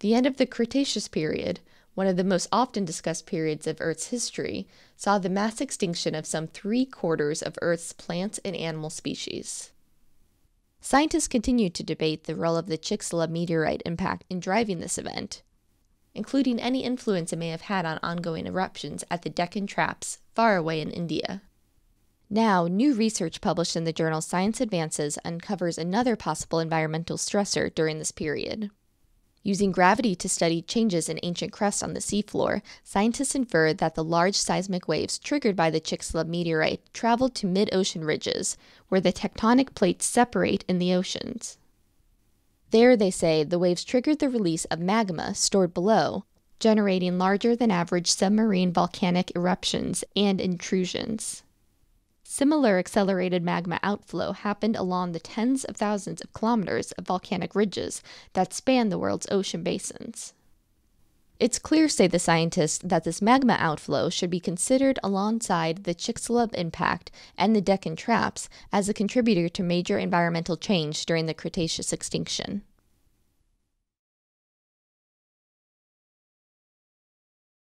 The end of the Cretaceous period, one of the most often discussed periods of Earth's history, saw the mass extinction of some three quarters of Earth's plant and animal species. Scientists continue to debate the role of the Chicxulub meteorite impact in driving this event, including any influence it may have had on ongoing eruptions at the Deccan Traps, far away in India. Now, new research published in the journal Science Advances uncovers another possible environmental stressor during this period. Using gravity to study changes in ancient crust on the seafloor, scientists inferred that the large seismic waves triggered by the Chicxulub meteorite traveled to mid ocean ridges, where the tectonic plates separate in the oceans. There, they say, the waves triggered the release of magma stored below, generating larger than average submarine volcanic eruptions and intrusions. Similar accelerated magma outflow happened along the tens of thousands of kilometers of volcanic ridges that span the world's ocean basins. It's clear, say the scientists, that this magma outflow should be considered alongside the Chicxulub impact and the Deccan traps as a contributor to major environmental change during the Cretaceous extinction.